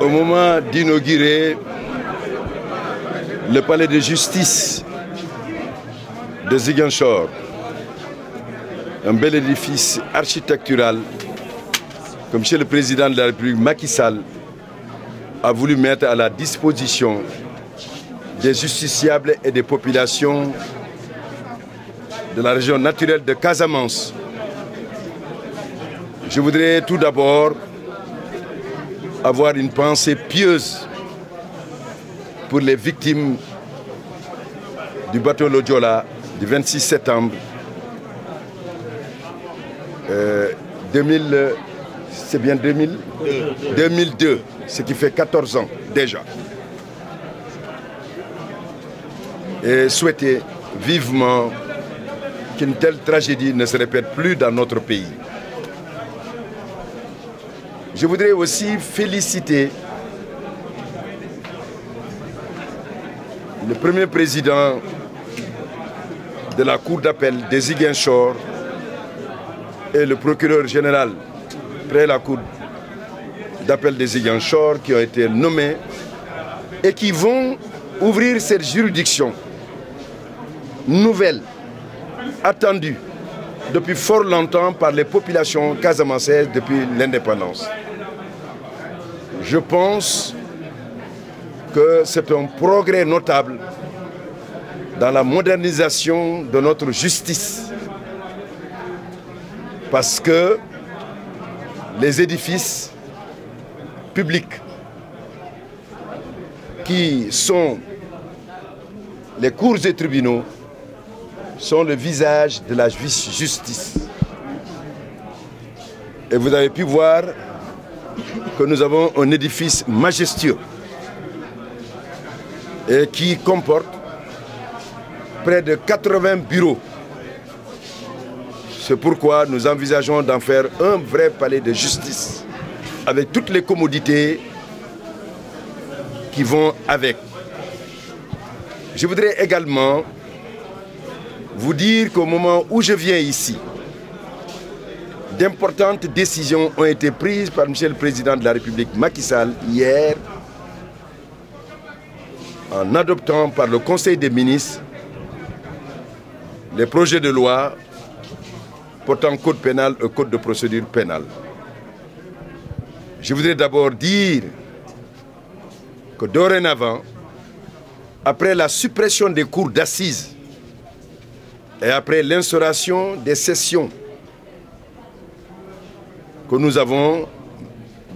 Au moment d'inaugurer le palais de justice de Ziguinchor, un bel édifice architectural que M. le Président de la République, Macky Sall, a voulu mettre à la disposition des justiciables et des populations de la région naturelle de Casamance. Je voudrais tout d'abord avoir une pensée pieuse pour les victimes du bateau Lodjola du 26 septembre 2000, c'est bien 2000 2002, ce qui fait 14 ans déjà. Et souhaiter vivement qu'une telle tragédie ne se répète plus dans notre pays. Je voudrais aussi féliciter le premier président de la Cour d'appel des Ziguinchor et le procureur général près la Cour d'appel des Ziguinchor qui ont été nommés et qui vont ouvrir cette juridiction nouvelle, attendue depuis fort longtemps par les populations casamancaises depuis l'indépendance. Je pense que c'est un progrès notable dans la modernisation de notre justice. Parce que les édifices publics qui sont les cours et tribunaux sont le visage de la justice. Et vous avez pu voir que nous avons un édifice majestueux et qui comporte près de 80 bureaux. C'est pourquoi nous envisageons d'en faire un vrai palais de justice avec toutes les commodités qui vont avec. Je voudrais également vous dire qu'au moment où je viens ici, d'importantes décisions ont été prises par M. le Président de la République Macky Sall hier en adoptant par le Conseil des ministres les projets de loi portant code pénal et code de procédure pénale. Je voudrais d'abord dire que dorénavant, après la suppression des cours d'assises et après l'instauration des sessions que nous avons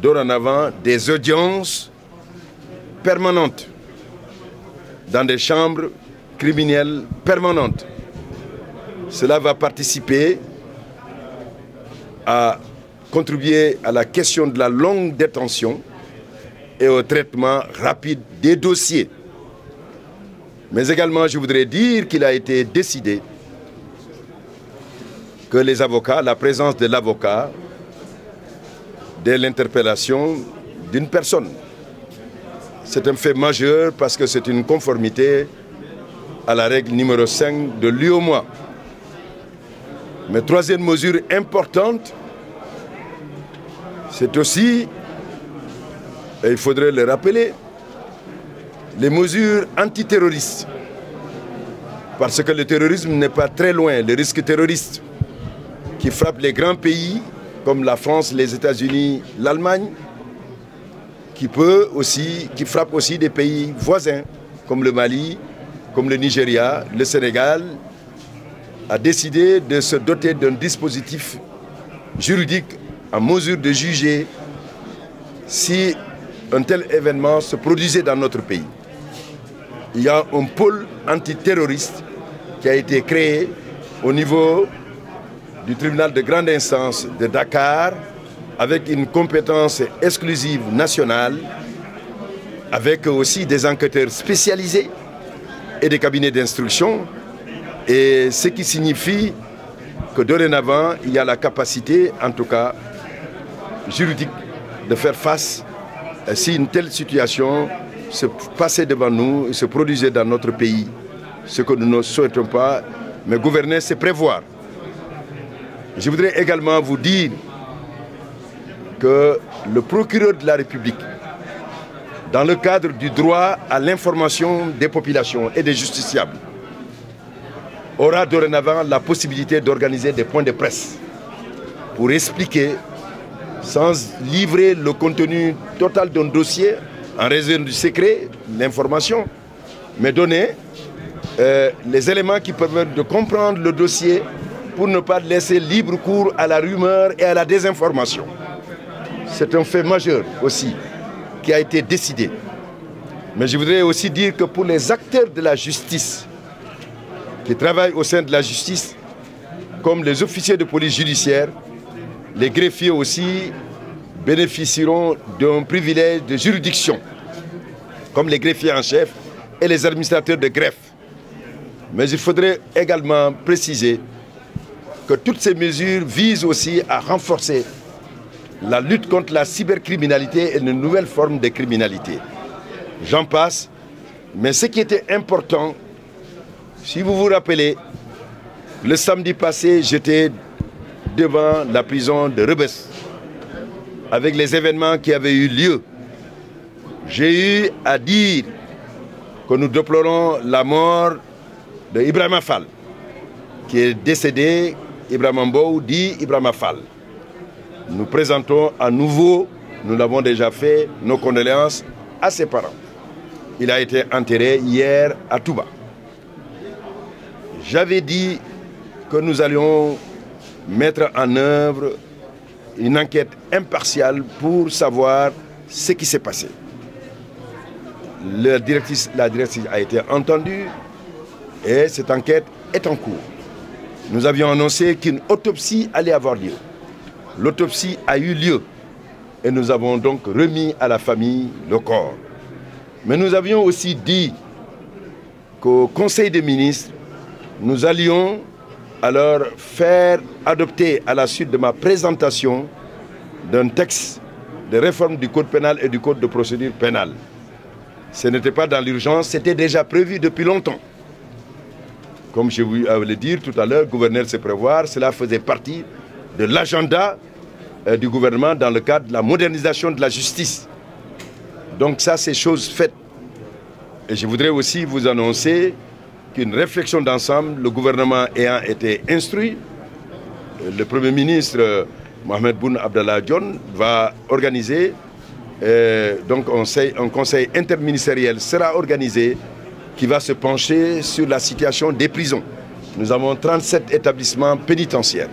dorénavant des audiences permanentes dans des chambres criminelles permanentes. Cela va participer à contribuer à la question de la longue détention et au traitement rapide des dossiers. Mais également, je voudrais dire qu'il a été décidé que les avocats, la présence de l'avocat, dès l'interpellation d'une personne. C'est un fait majeur parce que c'est une conformité à la règle numéro 5 de l'UOMOA. Mais troisième mesure importante, c'est aussi, et il faudrait le rappeler, les mesures antiterroristes. Parce que le terrorisme n'est pas très loin, le risque terroriste qui frappe les grands pays comme la France, les États-Unis, l'Allemagne, qui peut aussi, qui frappe aussi des pays voisins comme le Mali, comme le Nigeria, le Sénégal, a décidé de se doter d'un dispositif juridique en mesure de juger si un tel événement se produisait dans notre pays. Il y a un pôle antiterroriste qui a été créé au niveau du tribunal de grande instance de Dakar avec une compétence exclusive nationale, avec aussi des enquêteurs spécialisés et des cabinets d'instruction, et ce qui signifie que dorénavant, il y a la capacité, en tout cas juridique, de faire face si une telle situation se passait devant nous et se produisait dans notre pays. Ce que nous ne souhaitons pas, mais gouverner, c'est prévoir. Je voudrais également vous dire que le procureur de la République dans le cadre du droit à l'information des populations et des justiciables, aura dorénavant la possibilité d'organiser des points de presse pour expliquer, sans livrer le contenu total d'un dossier en raison du secret, l'information, mais donner euh, les éléments qui permettent de comprendre le dossier pour ne pas laisser libre cours à la rumeur et à la désinformation. C'est un fait majeur aussi qui a été décidé. Mais je voudrais aussi dire que pour les acteurs de la justice qui travaillent au sein de la justice, comme les officiers de police judiciaire, les greffiers aussi bénéficieront d'un privilège de juridiction, comme les greffiers en chef et les administrateurs de greffe. Mais il faudrait également préciser que toutes ces mesures visent aussi à renforcer la lutte contre la cybercriminalité et une nouvelle forme de criminalité. J'en passe, mais ce qui était important, si vous vous rappelez, le samedi passé, j'étais devant la prison de Rebes avec les événements qui avaient eu lieu. J'ai eu à dire que nous déplorons la mort de Ibrahim Fall, qui est décédé, Ibrahim Mbou dit Ibrahim Fall. Nous présentons à nouveau, nous l'avons déjà fait, nos condoléances à ses parents. Il a été enterré hier à Touba. J'avais dit que nous allions mettre en œuvre une enquête impartiale pour savoir ce qui s'est passé. La directrice, la directrice a été entendue et cette enquête est en cours. Nous avions annoncé qu'une autopsie allait avoir lieu. L'autopsie a eu lieu et nous avons donc remis à la famille le corps. Mais nous avions aussi dit qu'au Conseil des ministres, nous allions alors faire adopter à la suite de ma présentation d'un texte de réforme du code pénal et du code de procédure pénale. Ce n'était pas dans l'urgence, c'était déjà prévu depuis longtemps. Comme je vous l'ai dit tout à l'heure, gouverneur se prévoir, cela faisait partie de l'agenda euh, du gouvernement dans le cadre de la modernisation de la justice. Donc ça, c'est chose faite. Et je voudrais aussi vous annoncer qu'une réflexion d'ensemble, le gouvernement ayant été instruit, euh, le Premier ministre Mohamed Boun Abdallah John va organiser, euh, donc un conseil interministériel sera organisé qui va se pencher sur la situation des prisons. Nous avons 37 établissements pénitentiaires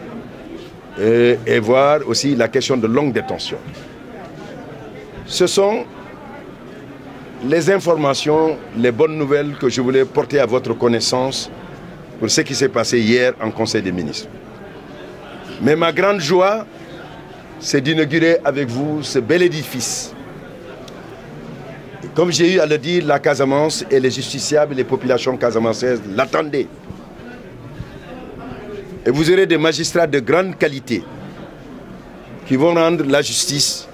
et, voir aussi la question de longue détention. Ce sont les informations, les bonnes nouvelles que je voulais porter à votre connaissance pour ce qui s'est passé hier en Conseil des ministres. Mais ma grande joie, c'est d'inaugurer avec vous ce bel édifice. Comme j'ai eu à le dire, la Casamance et les justiciables, les populations casamancaises l'attendaient. Et vous aurez des magistrats de grande qualité qui vont rendre la justice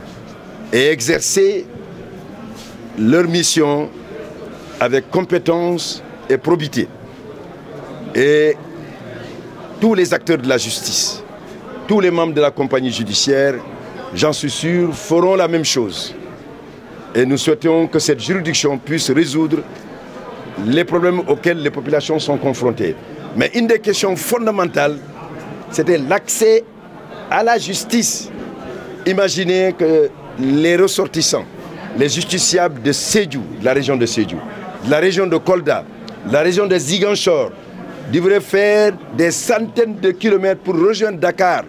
et exercer leur mission avec compétence et probité. Et tous les acteurs de la justice, tous les membres de la compagnie judiciaire, j'en suis sûr, feront la même chose. Et nous souhaitons que cette juridiction puisse résoudre les problèmes auxquels les populations sont confrontées. Mais une des questions fondamentales, c'était l'accès à la justice. Imaginez que les ressortissants, les justiciables de Sédou, la région de Sédou, la région de Kolda, de la région de Ziganchor, devraient faire des centaines de kilomètres pour rejoindre Dakar,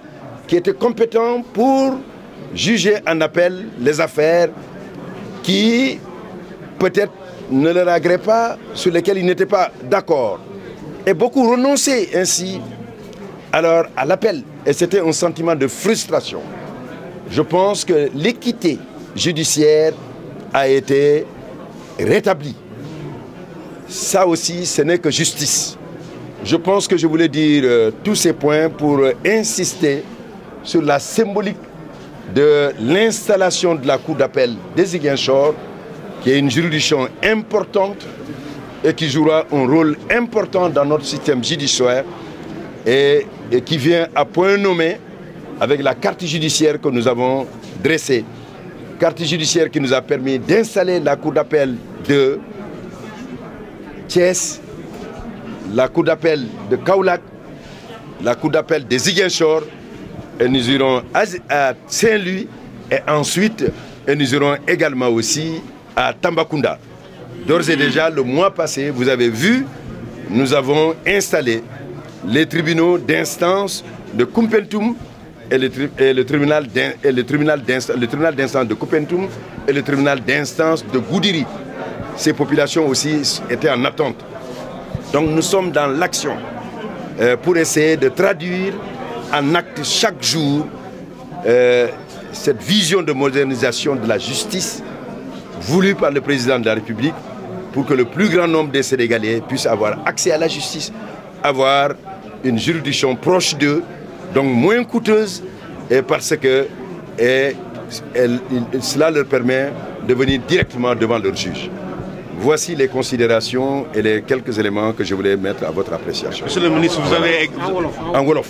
qui était compétent pour juger en appel les affaires qui peut-être ne leur agréaient pas, sur lesquelles ils n'étaient pas d'accord et beaucoup renonçaient ainsi alors à l'appel. Et c'était un sentiment de frustration. Je pense que l'équité judiciaire a été rétablie. Ça aussi, ce n'est que justice. Je pense que je voulais dire euh, tous ces points pour insister sur la symbolique de l'installation de la Cour d'appel des Ziguinchor, qui est une juridiction importante et qui jouera un rôle important dans notre système judiciaire et, qui vient à point nommé avec la carte judiciaire que nous avons dressée. carte judiciaire qui nous a permis d'installer la cour d'appel de Thiès, la cour d'appel de Kaulak, la cour d'appel de Ziguinchor, et nous irons à Saint-Louis, et ensuite, et nous irons également aussi à Tambacounda. D'ores et déjà, le mois passé, vous avez vu, nous avons installé les tribunaux d'instance de Kumpentum et le, tribunal d'instance de Kumpentum et le tribunal d'instance de Goudiri. Ces populations aussi étaient en attente. Donc nous sommes dans l'action euh, pour essayer de traduire en acte chaque jour euh, cette vision de modernisation de la justice voulue par le président de la République pour que le plus grand nombre des Sénégalais puissent avoir accès à la justice, avoir une juridiction proche d'eux, donc moins coûteuse, et parce que cela leur permet de venir directement devant leur juge. Voici les considérations et les quelques éléments que je voulais mettre à votre appréciation. Monsieur le ministre, vous avez... En Wolof.